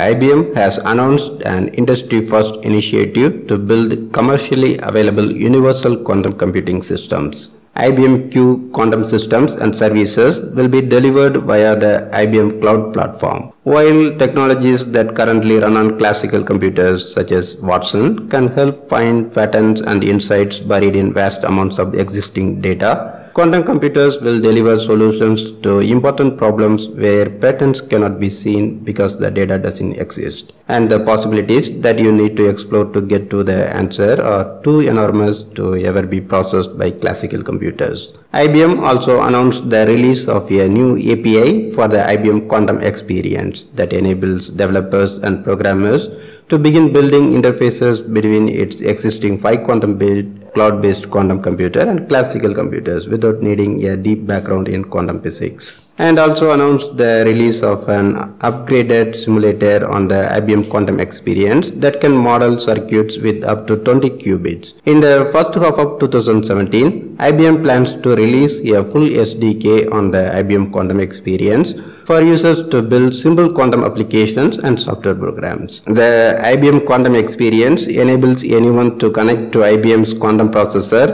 IBM has announced an industry first initiative to build commercially available universal quantum computing systems. IBM Q quantum systems and services will be delivered via the IBM Cloud platform. While technologies that currently run on classical computers such as Watson can help find patterns and insights buried in vast amounts of existing data, Quantum computers will deliver solutions to important problems where patterns cannot be seen because the data doesn't exist. And the possibilities that you need to explore to get to the answer are too enormous to ever be processed by classical computers. IBM also announced the release of a new API for the IBM Quantum Experience that enables developers and programmers to begin building interfaces between its existing 5 quantum build cloud-based quantum computer and classical computers without needing a deep background in quantum physics. And also announced the release of an upgraded simulator on the IBM Quantum Experience that can model circuits with up to 20 qubits. In the first half of 2017, IBM plans to release a full SDK on the IBM Quantum Experience for users to build simple quantum applications and software programs. The IBM Quantum Experience enables anyone to connect to IBM's quantum processor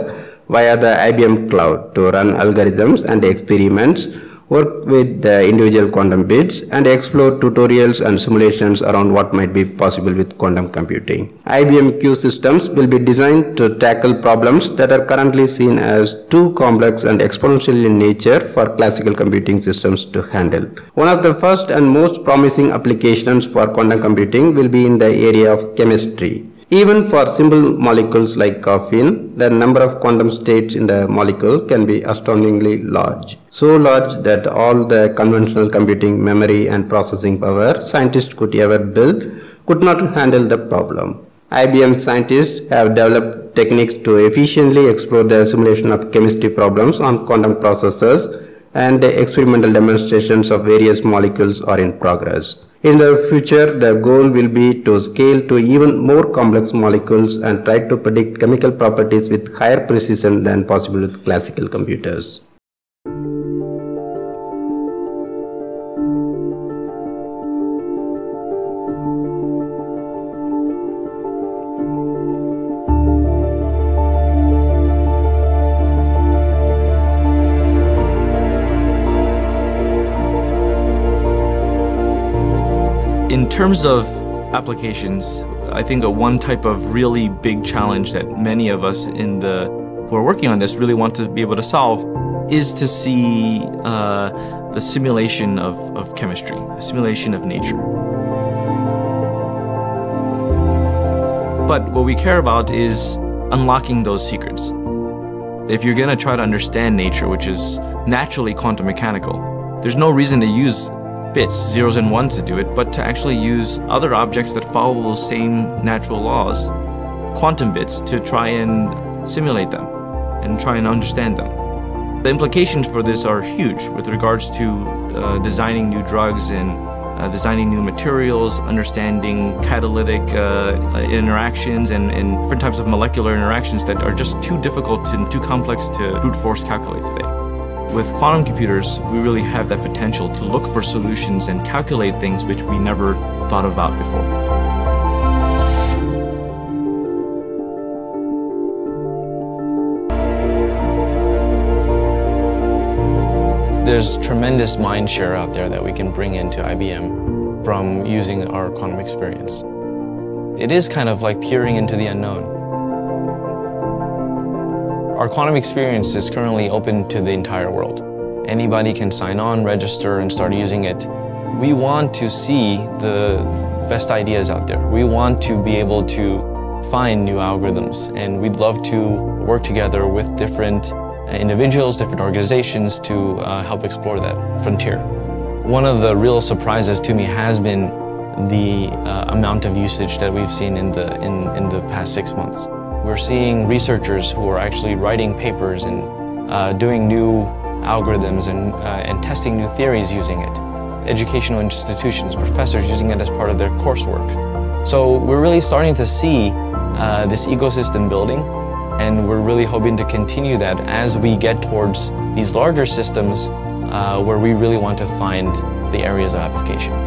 via the IBM Cloud to run algorithms and experiments work with the individual quantum bits and explore tutorials and simulations around what might be possible with quantum computing. IBM Q systems will be designed to tackle problems that are currently seen as too complex and exponential in nature for classical computing systems to handle. One of the first and most promising applications for quantum computing will be in the area of chemistry. Even for simple molecules like caffeine, the number of quantum states in the molecule can be astoundingly large. So large that all the conventional computing memory and processing power scientists could ever build could not handle the problem. IBM scientists have developed techniques to efficiently explore the simulation of chemistry problems on quantum processors and the experimental demonstrations of various molecules are in progress. In the future, the goal will be to scale to even more complex molecules and try to predict chemical properties with higher precision than possible with classical computers. In terms of applications, I think a one type of really big challenge that many of us in the who are working on this really want to be able to solve is to see uh, the simulation of, of chemistry, a simulation of nature. But what we care about is unlocking those secrets. If you're going to try to understand nature, which is naturally quantum mechanical, there's no reason to use bits, zeros and ones to do it, but to actually use other objects that follow those same natural laws, quantum bits, to try and simulate them and try and understand them. The implications for this are huge with regards to uh, designing new drugs and uh, designing new materials, understanding catalytic uh, interactions and, and different types of molecular interactions that are just too difficult and too complex to brute force calculate today. With quantum computers, we really have that potential to look for solutions and calculate things which we never thought about before. There's tremendous mind share out there that we can bring into IBM from using our quantum experience. It is kind of like peering into the unknown. Our quantum experience is currently open to the entire world. Anybody can sign on, register, and start using it. We want to see the best ideas out there. We want to be able to find new algorithms, and we'd love to work together with different individuals, different organizations to uh, help explore that frontier. One of the real surprises to me has been the uh, amount of usage that we've seen in the, in, in the past six months. We're seeing researchers who are actually writing papers and uh, doing new algorithms and, uh, and testing new theories using it. Educational institutions, professors using it as part of their coursework. So we're really starting to see uh, this ecosystem building and we're really hoping to continue that as we get towards these larger systems uh, where we really want to find the areas of application.